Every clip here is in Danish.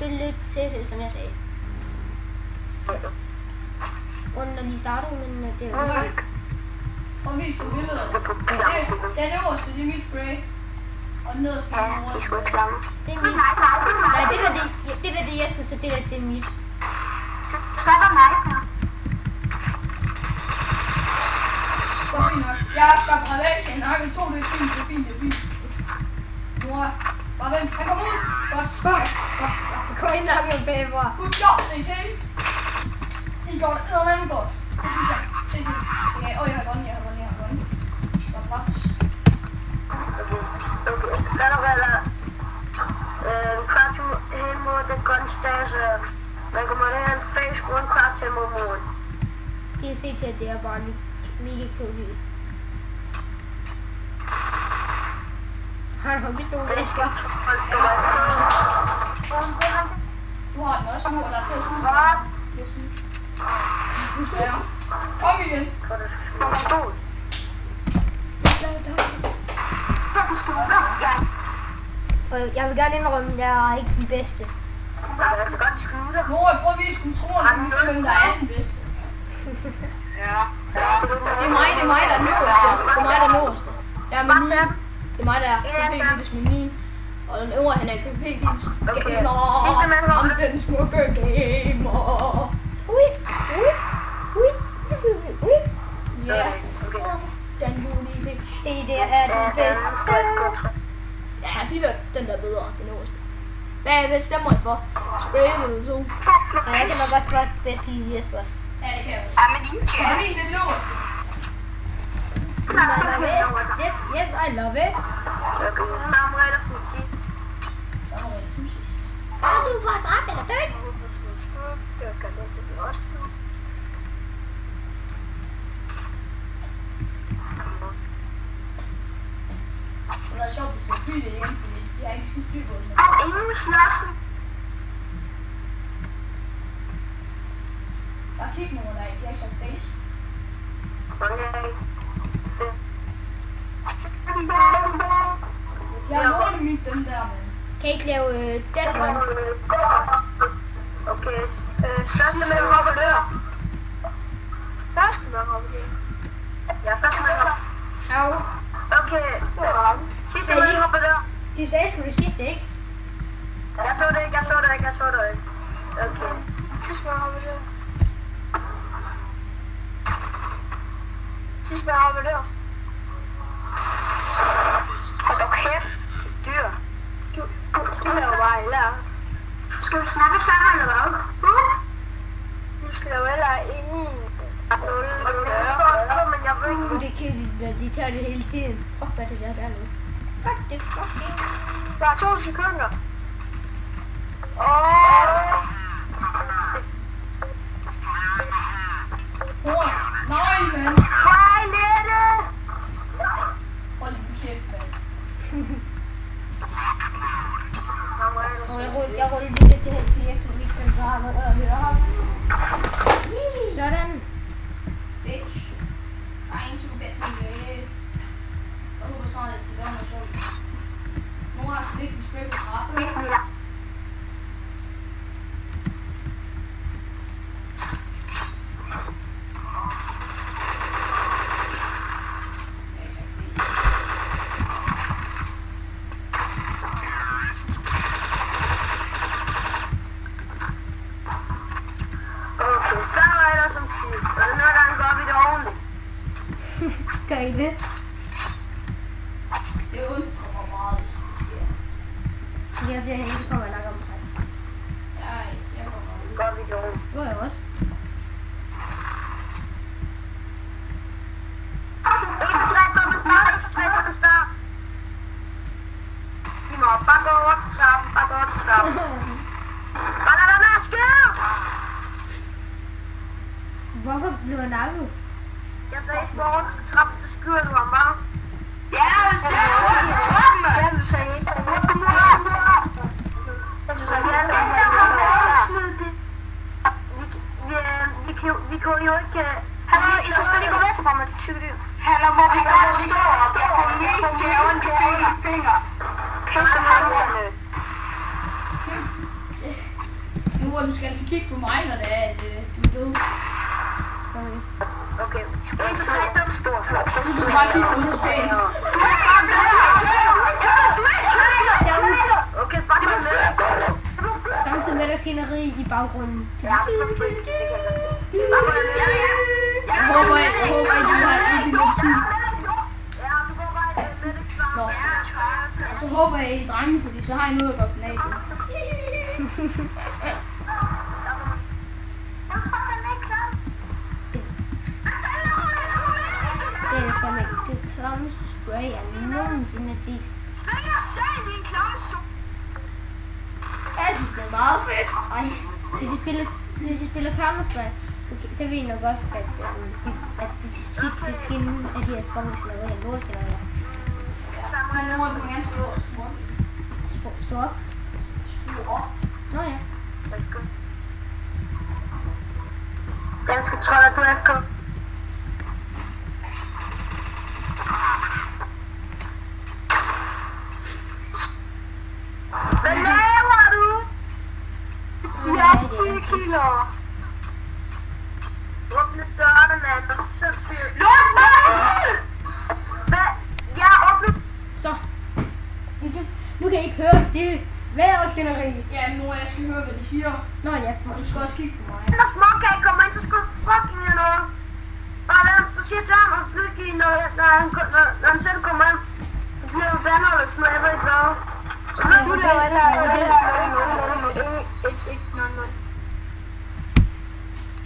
spille lidt CS, som jeg sagde. Grunden er lige startet, men øh, det er jo ikke. Og vis du billeder. Det er på Det, den øverste, det er mit spray. Og den nederste, det Ja, er de min skulle ikke klamme. Det er mit. Nej, det der, det, det der, det er Jesper, så det der, det er mit. Så er der mig. Er nok. Jeg har skabt relation. Jeg har ikke to, det er fint, det er fint, det er fint. Mor, bare vent. Han kommer ud. Godt. Godt. Ind og med bagfra. Good job, CT. I går det eddermame godt. Det synes jeg. CT. Okay, åh, jeg har vundet, jeg har vundet, jeg har vundet. Godt, godt. Okay, okay. Skal der være øh, kvart hen mod den grønne stage. Man kommer ned en space rundt kvart hen mod mål. Det er set til, at det er bare mega kedeligt. Har du pistol, Jesper? Du har den også nu, og der er flere skud. Hvad? Jeg synes. Ja. Kom igen. Jeg vil gerne indrømme, at jeg er ikke den bedste. jeg vil altså godt skyde dig. Mor, prøv at vise den tror, at vi skal hvem der er den bedste. Ja. Det er mig, det er mig, der er den øverste. Det er mig, der er den øverste. Jeg er med 9. Det er mig, der er KP Gildes med 9. Og den øvre, han er mand ham har den smukke gamer. Ui, ui, ui, ui, ui. Ja. Okay. Den mulige bitch. Det der er den bedste. Ja, de der, den der er bedre, den øverste. Hvad, hvad stemmer I for? Spray eller så? Og jeg kan nok også bare bedst lide Jespers. Ja, det kan jeg også. Ja, men din Og min, det er den øverste. Yes, I love it. Yes, I sidst. Er du for at dræbe eller dø? Jeg gør det til også. Det har været sjovt, hvis jeg fylde det igen, fordi jeg har ikke skidt styr på det. Ingen slåssen. Bare kig nu, der er ikke Jackson face. Okay. Jeg har målet mit, den der, men... Kan I ikke lave øh, dead run? Okay, øh, første med hopper dør. Første med hopper dør. Ja, første med hopper. Au. Okay, sidste med hopper dør. De sagde sgu det sidste, ikke? Jeg så det ikke, jeg så det ikke, jeg så det ikke. Okay. Sidste med hopper dør. Sidste med hopper dør. Hold da kæft, dyr. Du, du, du laver bare eller. Skal vi snakke sammen eller hvad? Nu skal jeg vel have ind i 0, men jeg ved ikke, Uh, det er kedeligt, når de tager det hele tiden. Fuck, hvad er det der dernede? Fuck det, fuck det. Der er to sekunder. Åh! Oh. Mor, nej, mand. Hej, Lette! Hold din kæft, mand. Og jeg ruller, jeg ruller lige lidt det her til efter mikrofonen, så har man at høre ham. Sådan. Bitch. Trying to get me away. Jeg håber snart, at det gør mig sjovt. Mor, har du ikke en spray på kaffe? Okay, så er der som sidst. Og den her gang gør vi det ordentligt. Gør I det? Det undrer mig meget, hvis det sker. Ja, det kommer jeg nok om. Jeg, jeg kommer ud. Gør vi det. Det var jeg også. På på bare gå over til trappen, bare gå over til trappen. Bare lad være med at skyde! Hvorfor blev han nakket? Jeg sagde, I morgen over til trappen, så skyder du ham bare. Ja, jeg sagde, over til trappen, mand! Ja, du sagde ikke. Jeg kom ud af Jeg synes, at jeg er vi, øh, vi, kan, jo- vi kan jo ikke... øh, Hallo, I skal lige gå væk fra mig, det tykke dyr. Hallo, må vi godt stå op? Jeg får mega ondt i fingre. Så mange tror, du skal altså kigge på mig, når det er, at øh, du er død. Sorry. Okay. 1, 2, 3, 5. Stor, flot. Du kan bare kigge på mig pænt. Okay, fuck mig med. Samtidig med der sceneri i baggrunden. Ja, det er kan jeg godt Jeg håber, jeg, jeg håber ikke, du har et epilepsi. Ja, du går bare i det med det svar. Nå. Så håber jeg, I drenge, fordi så har I noget at gøre knæ til. Det er fandme det klammeste spray, jeg nogensinde har set. Jeg synes, det er meget fedt. Ej, hvis I spiller, hvis I spiller Counter-Strike, så ved I nok godt, at, um, de, at de tit kan skinne af de her trommeskillerier, lortskillerier. Men nu må du gerne. Stå op. Skru op. Nå ja. Danske troller, du er kommet. Hvad laver du? Jeg er killer. Åbne dørene, mand. Det er sindssygt. Luk mig! Hvad? Jeg åbner Så. Nu, nu kan I ikke høre det vejrskilleri. Ja, nu jeg skal høre, hvad de siger. Nå ja, Og du skal også kigge på mig. Når småkage kommer ind, så skal du fucking have noget. Bare vent, så siger til ham, og pludselig, når, jeg- når, han, når, når han selv kommer ind, så bliver du bandet eller sådan noget, jeg ved ikke hvad. Så hvad du laver det her?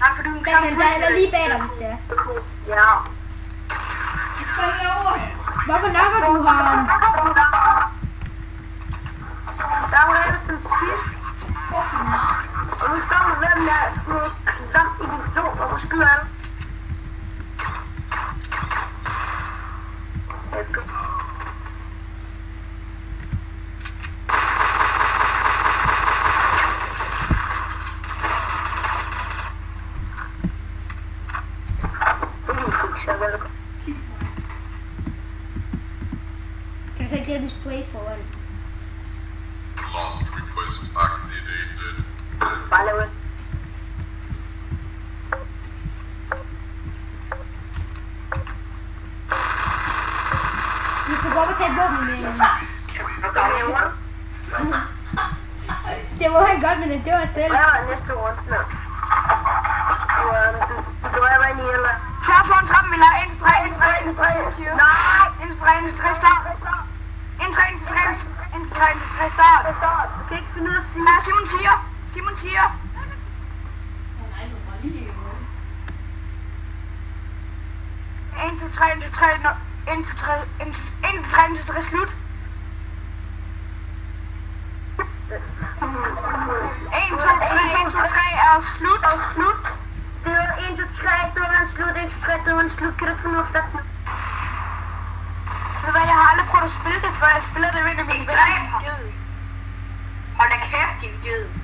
Nej, for du er en der, han, der, han er lige bag dig, hvis det er. Ja. Hvorfor nakker du ham? Ved det godt. Kan du så ikke lade den spray foran? Last request activated. Det. Vi kan godt tage våben med. Det må han godt, men det var selv. Hvad er næste runde? Du, øh, du, du bare i eller? Klar for en trappen, eller 1 til 3, 1 til 3, 1 til 3, 1 til 3. Nej! 1 til 3, 1 til 3, start. 1 til 3, 1 til 3, 1 til 3, 1 til 3, start. Du kan ikke finde ud af at sige. Ja, Simon siger. Simon siger. En du var lige 1 til 3, 1 til 3, 1 til 3, 1 til 3, 1 til tre, slut. 1, 2, 3, 1, 2, 3 er slut. Og slut. Det var en til 3, det var en slut, en til tre, det var en slut. Kan du få noget af det? Ved du hvad, jeg har aldrig prøvet at spille det, før jeg spiller det ved det min venner. Hold da kæft, din ged.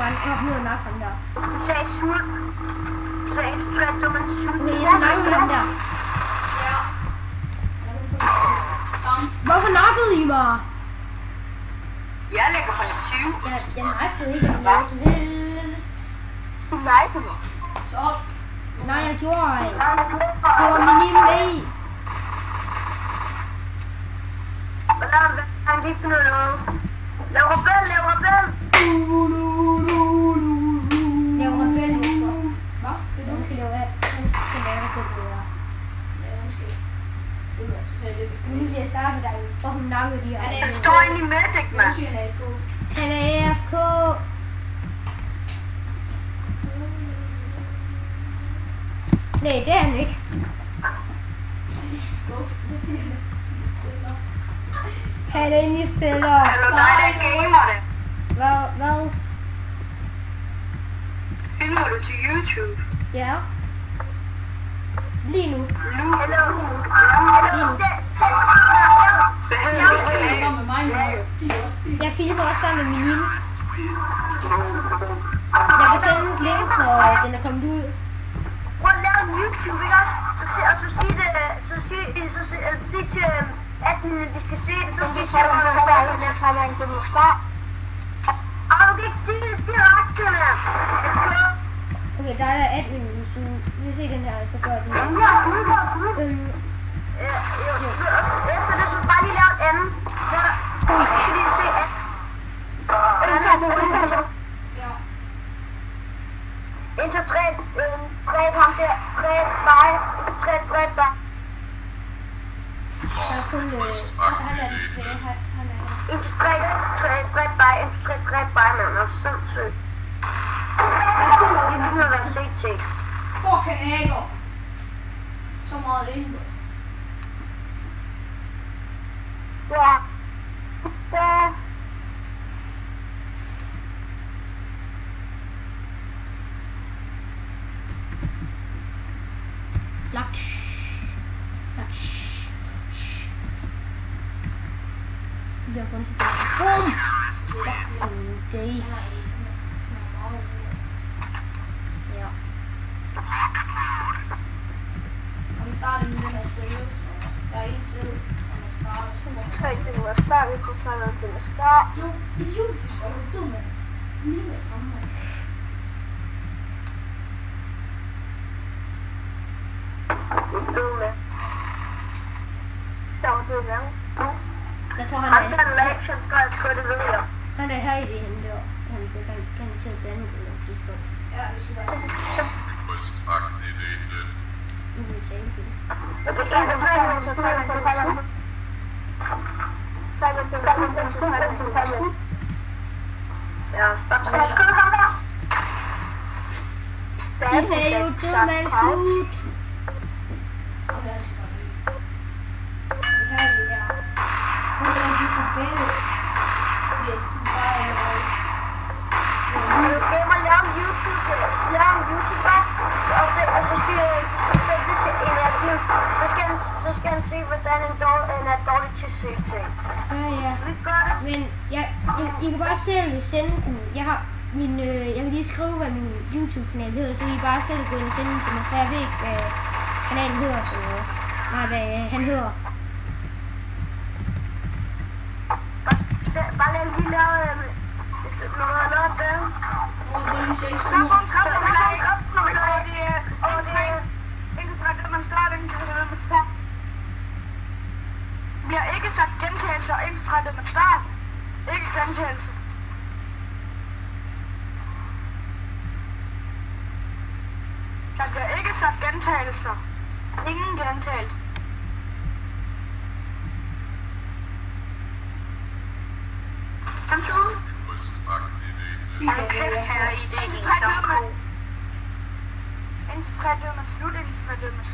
maar nog nul na vandaag. Zij zoet. Zij vraagt om een. Nee. Ja. Maar je maar. Ja, lekker van de zoet. Ja, den Haag wil ik nee Haag willst. Nein, aber. nee Nein, ja, join. Aber nee nehmen eh. Madame, ein nee Le Robin, le Robin. Han er står inde i Nu mand. han er AFK. Nej, det er han ikke. Han er inde i celler. Eller dig, der gamer det. Hvad? Hvad? Streamer du til YouTube? Ja. Lige nu. Hello. Hello. Lige nu. Det det. Jeg filmer også sammen med min. Jeg kan sende et link, når den er kommet ud. Prøv at lave en YouTube, ikke også? Så, sig- og så sig det, så sig, så sig, øh, sig til øh, at de skal se det, så sig til at der er en, der kommer en til start. Og du kan ikke sige det direkte, mand. Okay, der er der admin, hvis du vil se den her, så gør den. Ja, kom nu. Øhm, Øh, jo, efter det, så bare lige lave der, så skal lige se, at... Ja. 1, 2, 3, dræb ham der, dræb dig, dræb, dræb dig. der er kun... Øh, han er den spiller, han, er... 1, 2, 3, dræb, dræb dig, 1, 2, 3, dræb dig, mand, og sindssygt. Det er sådan set til. Fucking ægger. Så meget ind. Ja. Ja. Laks. Laks. Det bliver kun tilbage. Bum! Okay. Han er en. Han er meget Ja. Og vi starter med den her spil, så der er en til, og man starter super. 3, det var start, 1, 2, 3, det var start. Jo, idiotisk, og du dum, mand. Lige med sammen, mand. Det er dumme. Der var det vel. Jeg tror, han Han er, der lektion skal jeg skrive det ved jeg. han er her i det, han der. Han kan, kan, kan til at blande på et tidspunkt. Ja, Request activated. Nu vil jeg tale til det. Okay, 1, 2, 3, 1, 2, 3, 1, 2, 3, Ja, stop. Skriv ham der. Og der skal vi. Vi har det der. Er på er bare må lave en YouTube, lave en YouTube og, så, og så skal jeg sætte det til en af dem. Så skal han, så skal han se, hvordan en, dårlig, en er dårlig til at se ting. Ja, ja. Vi gør det. Men jeg, jeg, i kan bare selv sende den. Jeg har min, øh, jeg vil lige skrive, hvad min YouTube-kanal hedder, så I bare selv gå ind og sende den til mig, for jeg ved ikke, hvad kanalen hedder, så noget. nej, hvad øh, han hedder. Bare- lad lige lave øh, noget noget bedre. hvor vil I se Kom, streamer? kom, kom, kom, kom, kom, kom, og det er, og det er, man starter ikke man starter. Vi har ikke sagt gentagelse og indstrættet med start. Ikke gentagelse. Der bliver ikke sagt gentagelser. Ingen gentagelse. Kom så ud. Request activated. Sig Hold det, kæft jeg her i det, din dømme. Med slut, med slut.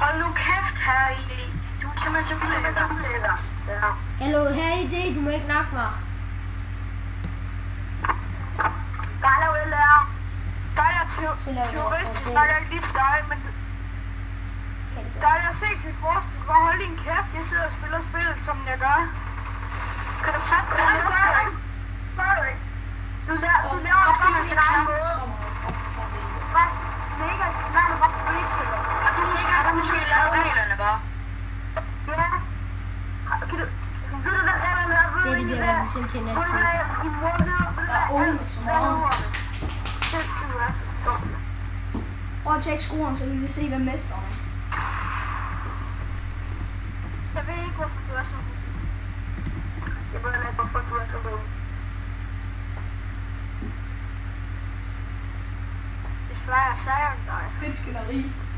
Hold nu kæft her i det. Du er simpelthen så ulækker. Ja. Hallo, her i det, du må ikke nakke mig. Bare lad ud lære. Dig er laver vi terrorist, det. snakker ikke lige dig, men Kan dig er sindssygt forskel. Bare hold din kæft, jeg sidder og spiller spillet, som jeg gør. Skal du fatte det? Nej, gør det. Sorry. Du laver, du laver Og bare så på din skal egen jeg- måde. Så meget op for det. Bare mega, nej, du bare freak til det. Har du måske, har du måske lavet reglerne bare? Ja. Kan du, ved du hvad reglerne er? Ved Det du er det, egentlig der hvad? er til til Ved næste du uge. hvad? I mor ved du Der er hvad? unge så Hvad meget. hedder det? Det du er så dum. Prøv at tjekke scoren, så vi se, hvem mesteren er. Jeg ved ikke, hvorfor du er så god. Jeg ved ikke, hvorfor du er så god. Det svarer sejren dig. Fedt skænderi.